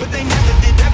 But they never did, that.